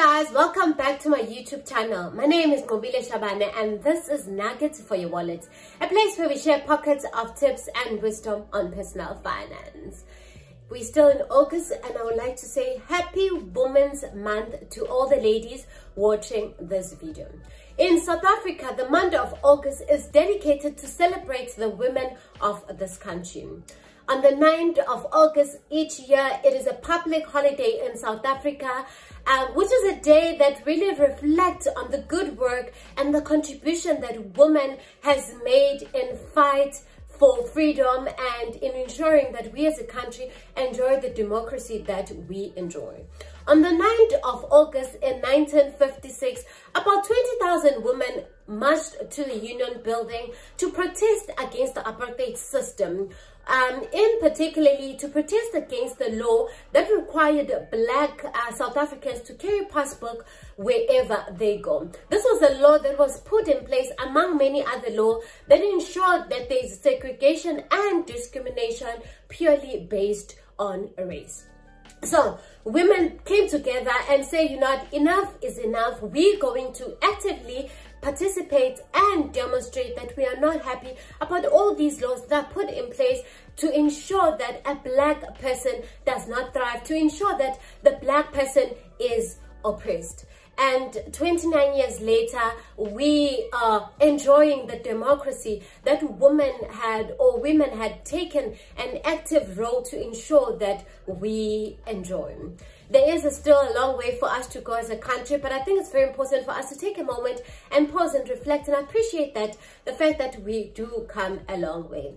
guys, welcome back to my YouTube channel. My name is Nqobile Shabane and this is Nuggets for Your Wallet, a place where we share pockets of tips and wisdom on personal finance. We're still in August and I would like to say Happy Women's Month to all the ladies watching this video. In South Africa, the month of August is dedicated to celebrate the women of this country. On the 9th of August each year, it is a public holiday in South Africa, uh, which is a day that really reflects on the good work and the contribution that women has made in fight for freedom and in ensuring that we as a country enjoy the democracy that we enjoy. On the 9th of August in 1956, about 20,000 women marched to the Union building to protest against the apartheid system, um, in particularly to protest against the law that required black uh, South Africans to carry passport wherever they go. This was a law that was put in place among many other laws that ensured that there is segregation and discrimination purely based on race. So women came together and say, you know, enough is enough. We're going to actively participate and demonstrate that we are not happy about all these laws that are put in place to ensure that a black person does not thrive, to ensure that the black person is oppressed. And 29 years later, we are enjoying the democracy that women had or women had taken an active role to ensure that we enjoy. There is still a long way for us to go as a country, but I think it's very important for us to take a moment and pause and reflect and appreciate that the fact that we do come a long way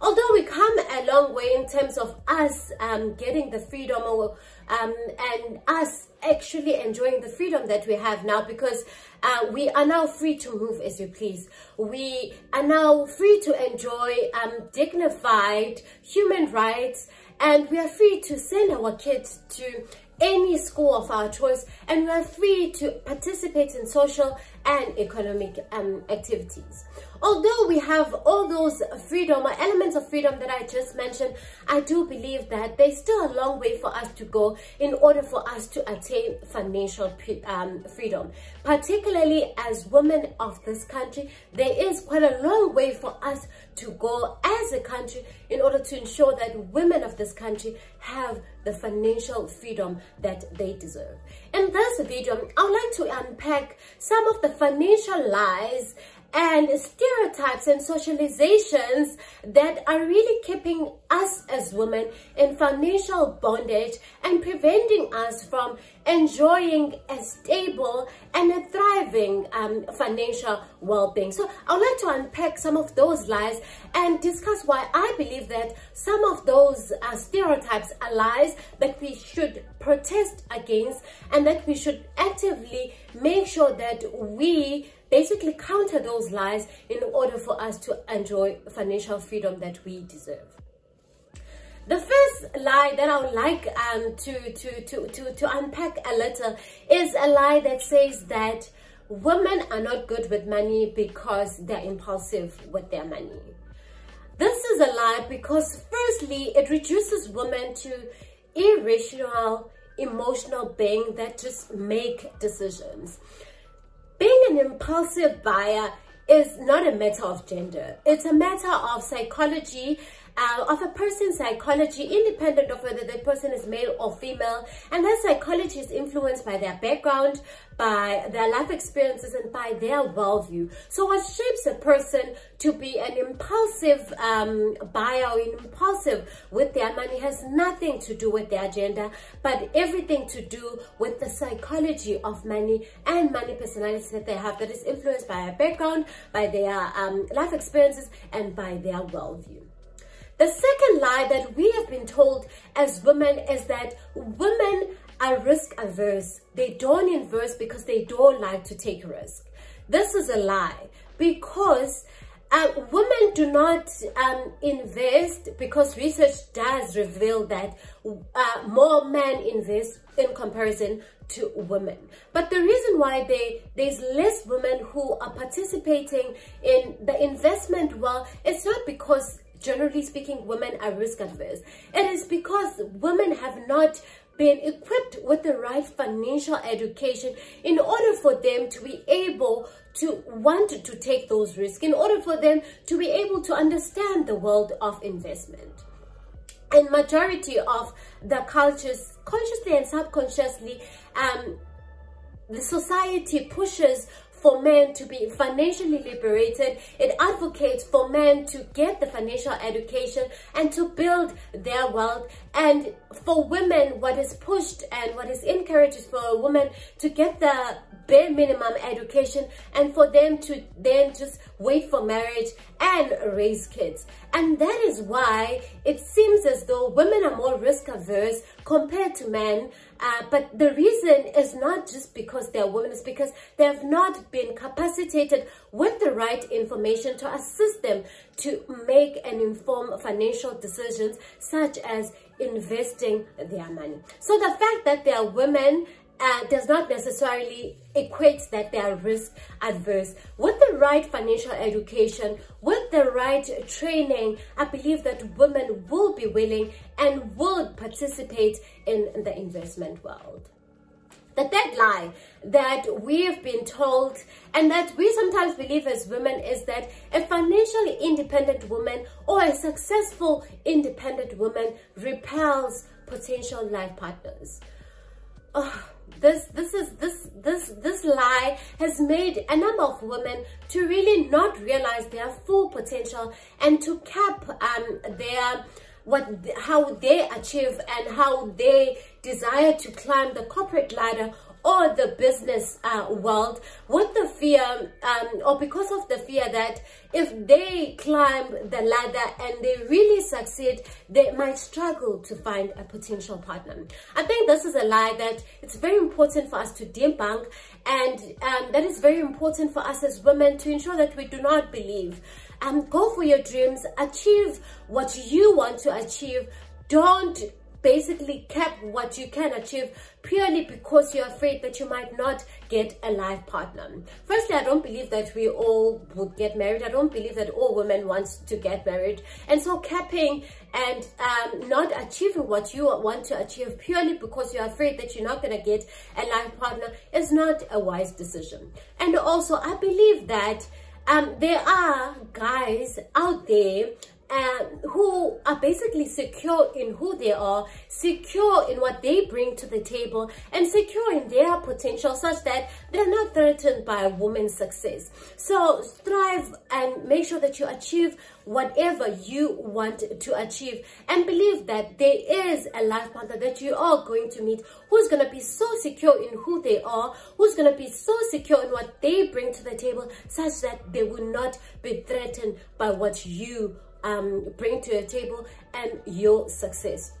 although we come a long way in terms of us um, getting the freedom or, um, and us actually enjoying the freedom that we have now because uh, we are now free to move as we please. We are now free to enjoy um, dignified human rights and we are free to send our kids to any school of our choice. And we are free to participate in social and economic um, activities. Although we have all those freedom or elements of freedom that I just mentioned, I do believe that there's still a long way for us to go in order for us to attain financial um, freedom. Particularly as women of this country, there is quite a long way for us to go as a country in order to ensure that women of this country have the financial freedom that they deserve. In this video, I would like to unpack some of the financial lies and stereotypes and socializations that are really keeping us as women in financial bondage and preventing us from enjoying a stable and a thriving um, financial well-being. So I would like to unpack some of those lies and discuss why I believe that some of those uh, stereotypes are lies that we should protest against and that we should actively make sure that we basically counter those lies in order for us to enjoy financial freedom that we deserve. The first lie that I would like um, to, to, to, to, to unpack a little is a lie that says that women are not good with money because they're impulsive with their money. This is a lie because firstly, it reduces women to irrational, emotional being that just make decisions being an impulsive buyer is not a matter of gender. It's a matter of psychology uh, of a person's psychology independent of whether the person is male or female and that psychology is influenced by their background by their life experiences and by their worldview. So what shapes a person to be an impulsive um, buyer or impulsive with their money has nothing to do with their gender but everything to do with the psychology of money and money personalities that they have that is influenced by their background by their um, life experiences and by their worldview the second lie that we have been told as women is that women are risk averse. They don't invest because they don't like to take risk. This is a lie because uh, women do not um, invest because research does reveal that uh, more men invest in comparison to women. But the reason why they, there's less women who are participating in the investment world, it's not because generally speaking, women are risk adverse. It is because women have not been equipped with the right financial education in order for them to be able to want to take those risks, in order for them to be able to understand the world of investment. And majority of the cultures, consciously and subconsciously, um, the society pushes for men to be financially liberated. It advocates for men to get the financial education and to build their wealth. And for women, what is pushed and what is encouraged is for a woman to get the bare minimum education and for them to then just wait for marriage and raise kids. And that is why it seems as though women are more risk averse compared to men. Uh, but the reason is not just because they're women, it's because they have not been capacitated with the right information to assist them to make and inform financial decisions such as investing their money. So the fact that there are women uh, does not necessarily equate that they are risk adverse. With the right financial education, with the right training, I believe that women will be willing and will participate in the investment world. The third lie that we've been told and that we sometimes believe as women is that a financially independent woman or a successful independent woman repels potential life partners. Oh, this this is this this this lie has made a number of women to really not realize their full potential and to cap um their what how they achieve and how they desire to climb the corporate ladder or the business uh, world with the fear um, or because of the fear that if they climb the ladder and they really succeed, they might struggle to find a potential partner. I think this is a lie that it's very important for us to debunk and um, that is very important for us as women to ensure that we do not believe. Um, go for your dreams, achieve what you want to achieve. Don't basically cap what you can achieve purely because you're afraid that you might not get a life partner. Firstly, I don't believe that we all would get married. I don't believe that all women want to get married. And so capping and um, not achieving what you want to achieve purely because you're afraid that you're not going to get a life partner is not a wise decision. And also, I believe that um, there are guys out there who are basically secure in who they are, secure in what they bring to the table, and secure in their potential such that they're not threatened by a woman's success. So strive and make sure that you achieve whatever you want to achieve and believe that there is a life partner that you are going to meet who's going to be so secure in who they are, who's going to be so secure in what they bring to the table such that they will not be threatened by what you um, bring to your table and your success.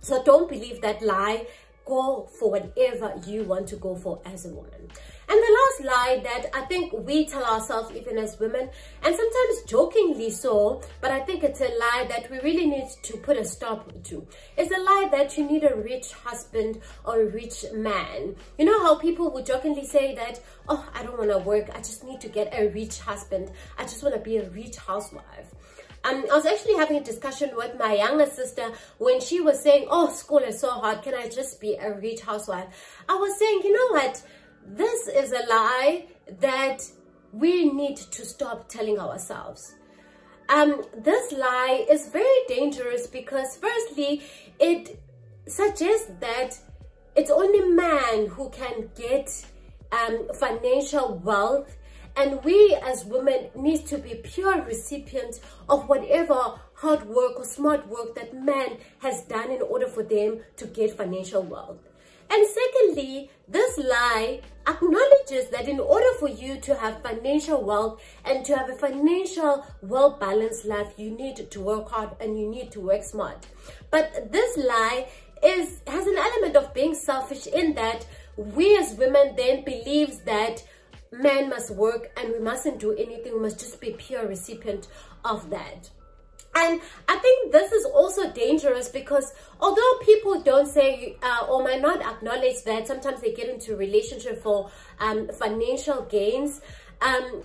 So don't believe that lie. Go for whatever you want to go for as a woman. And the last lie that I think we tell ourselves even as women, and sometimes jokingly so, but I think it's a lie that we really need to put a stop to, is the lie that you need a rich husband or a rich man. You know how people would jokingly say that, oh, I don't want to work, I just need to get a rich husband, I just want to be a rich housewife. Um, I was actually having a discussion with my younger sister when she was saying, oh, school is so hard. Can I just be a rich housewife? I was saying, you know what? This is a lie that we need to stop telling ourselves. Um, this lie is very dangerous because firstly, it suggests that it's only man who can get um, financial wealth and we as women need to be pure recipients of whatever hard work or smart work that man has done in order for them to get financial wealth. And secondly, this lie acknowledges that in order for you to have financial wealth and to have a financial well-balanced life, you need to work hard and you need to work smart. But this lie is has an element of being selfish in that we as women then believes that men must work and we mustn't do anything. We must just be pure recipient of that. And I think this is also dangerous because although people don't say uh, or might not acknowledge that sometimes they get into relationship for um, financial gains, um,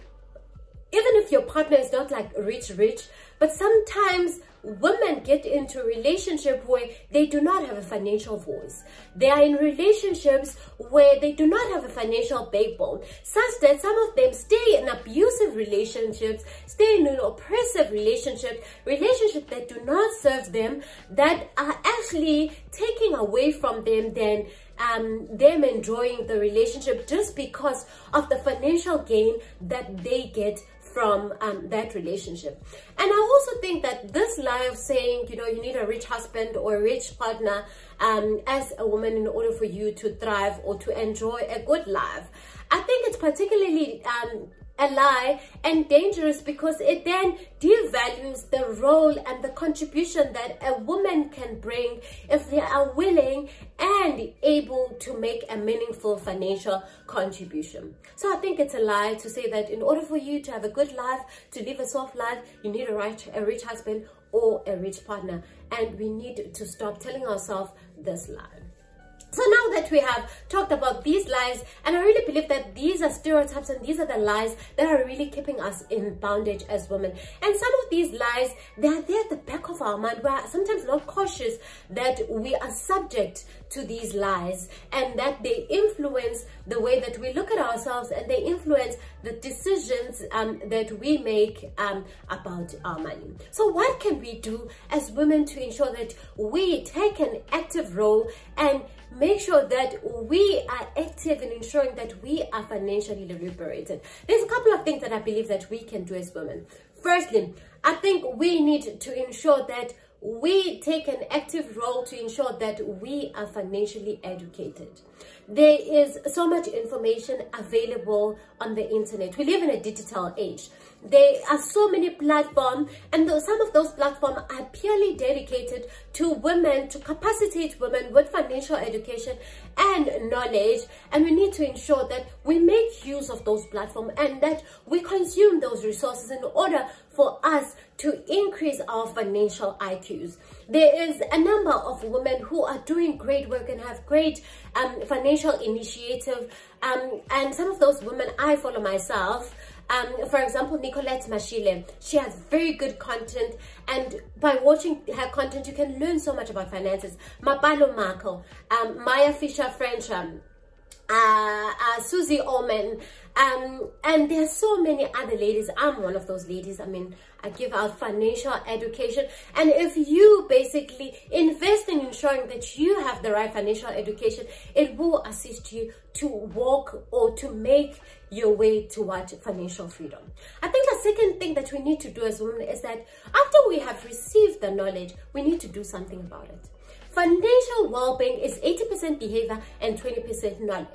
even if your partner is not like rich, rich, but sometimes women get into relationship where they do not have a financial voice. They are in relationships where they do not have a financial backbone, such that some of them stay in abusive relationships, stay in an oppressive relationship, relationships that do not serve them, that are actually taking away from them then um, them enjoying the relationship just because of the financial gain that they get from um, that relationship. And I also think that this lie of saying, you know, you need a rich husband or a rich partner um, as a woman in order for you to thrive or to enjoy a good life, I think it's particularly um, a lie and dangerous because it then devalues the role and the contribution that a woman can bring if they are willing and able to make a meaningful financial contribution. So I think it's a lie to say that in order for you to have a good life, to live a soft life, you need a, right, a rich husband or a rich partner. And we need to stop telling ourselves this lie. So now that we have talked about these lies, and I really believe that these are stereotypes and these are the lies that are really keeping us in bondage as women. And some of these lies, they are there at the back of our mind. We are sometimes not cautious that we are subject to these lies and that they influence the way that we look at ourselves and they influence the decisions um, that we make um, about our money. So what can we do as women to ensure that we take an active role and make sure that we are active in ensuring that we are financially liberated. There's a couple of things that I believe that we can do as women. Firstly, I think we need to ensure that we take an active role to ensure that we are financially educated. There is so much information available on the internet. We live in a digital age. There are so many platforms and some of those platforms are purely dedicated to women, to capacitate women with financial education and knowledge. And we need to ensure that we make use of those platforms and that we consume those resources in order for us to increase our financial IQs. There is a number of women who are doing great work and have great um, financial initiative. Um, and some of those women I follow myself. Um, for example, Nicolette Mashile, she has very good content and by watching her content, you can learn so much about finances. Mapalo Makhu, um, Maya Fisher French, uh, uh, Suze Orman, um, and there's so many other ladies. I'm one of those ladies. I mean, I give out financial education. And if you basically invest in ensuring that you have the right financial education, it will assist you to walk or to make your way toward financial freedom. I think the second thing that we need to do as women is that after we have received the knowledge, we need to do something about it. Financial well-being is 80% behavior and 20% knowledge.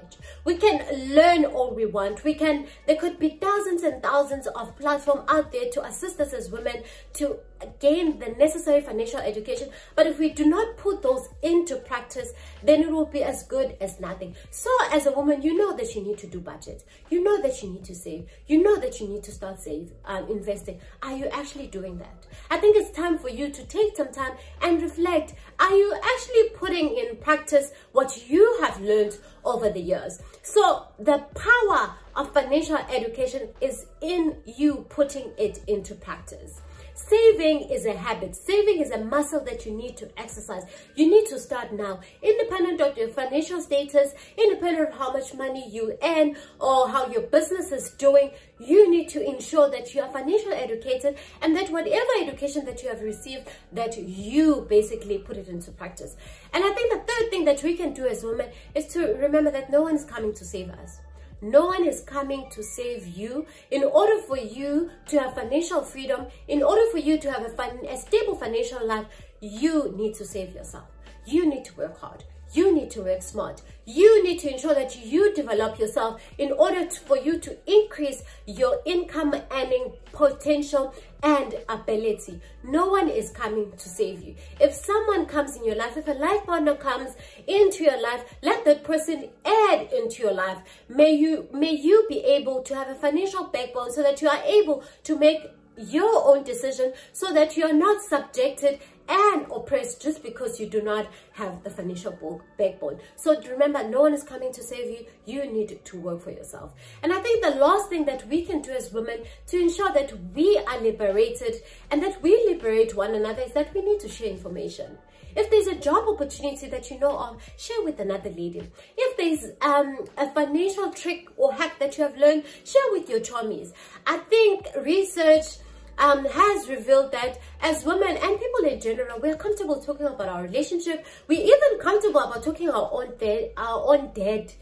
We can learn all we want. We can, there could be thousands and thousands of platforms out there to assist us as women to gain the necessary financial education. But if we do not put those into practice, then it will be as good as nothing. So as a woman, you know that you need to do budget. You know that you need to save. You know that you need to start save, um, investing. Are you actually doing that? I think it's time for you to take some time and reflect. Are you actually putting in practice what you have learned over the years? So the power of financial education is in you putting it into practice. Saving is a habit. Saving is a muscle that you need to exercise. You need to start now. Independent of your financial status, independent of how much money you earn or how your business is doing, you need to ensure that you are financially educated and that whatever education that you have received, that you basically put it into practice. And I think the third thing that we can do as women is to remember that no one is coming to save us. No one is coming to save you. In order for you to have financial freedom, in order for you to have a, a stable financial life, you need to save yourself. You need to work hard. You need to work smart. You need to ensure that you develop yourself in order to, for you to increase your income earning potential and ability. No one is coming to save you. If someone comes in your life, if a life partner comes into your life, let that person add into your life. May you, may you be able to have a financial backbone so that you are able to make your own decision so that you're not subjected and oppressed just because you do not have the financial backbone. So remember, no one is coming to save you. You need to work for yourself. And I think the last thing that we can do as women to ensure that we are liberated and that we liberate one another is that we need to share information. If there's a job opportunity that you know of, share with another lady. If there's um, a financial trick or hack that you have learned, share with your chummies. I think research um, has revealed that as women and people in general, we're comfortable talking about our relationship. We're even comfortable about talking our own our own dead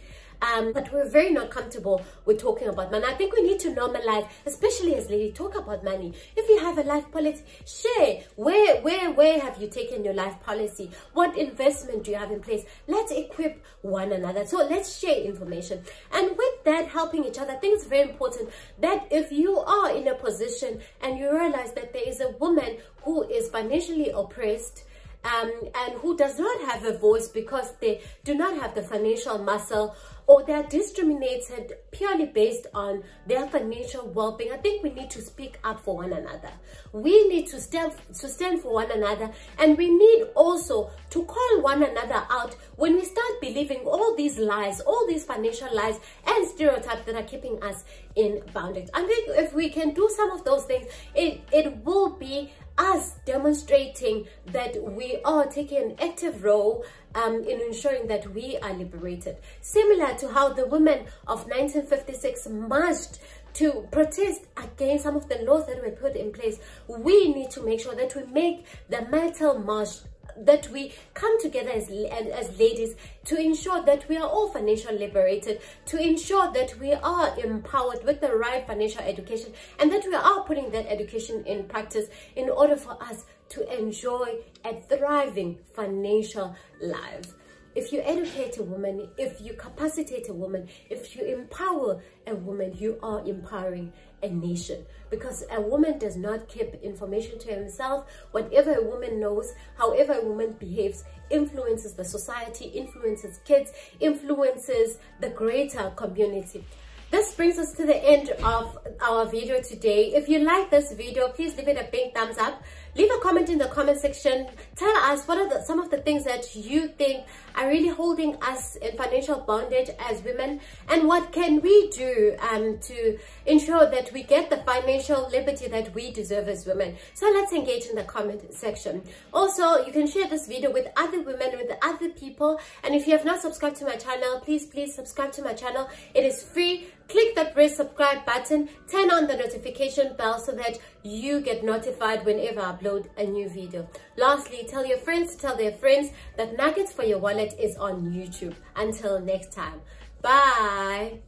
um, but we're very not comfortable with talking about money. I think we need to normalize, especially as ladies, talk about money. If you have a life policy, share. Where, where, where have you taken your life policy? What investment do you have in place? Let's equip one another. So let's share information. And with that, helping each other, I think it's very important that if you are in a position and you realize that there is a woman who is financially oppressed, um, and who does not have a voice because they do not have the financial muscle or they're discriminated purely based on their financial well-being. I think we need to speak up for one another. We need to stand to stand for one another and we need also to call one another out when we start believing all these lies all these financial lies and stereotypes that are keeping us in bondage. I think if we can do some of those things it it will be us demonstrating that we are taking an active role um, in ensuring that we are liberated. Similar to how the women of 1956 marched to protest against some of the laws that were put in place, we need to make sure that we make the metal march that we come together as, as ladies to ensure that we are all financially liberated, to ensure that we are empowered with the right financial education and that we are putting that education in practice in order for us to enjoy a thriving financial life if you educate a woman, if you capacitate a woman, if you empower a woman, you are empowering a nation. Because a woman does not keep information to himself. Whatever a woman knows, however a woman behaves, influences the society, influences kids, influences the greater community. This brings us to the end of our video today. If you like this video, please leave it a big thumbs up leave a comment in the comment section. Tell us what are the, some of the things that you think are really holding us in financial bondage as women and what can we do um, to ensure that we get the financial liberty that we deserve as women? So let's engage in the comment section. Also you can share this video with other women with other people and if you have not subscribed to my channel please please subscribe to my channel. It is free. Click that red subscribe button. Turn on the notification bell so that you get notified whenever I upload a new video. Lastly, tell your friends to tell their friends that Nuggets for Your Wallet is on YouTube. Until next time, bye.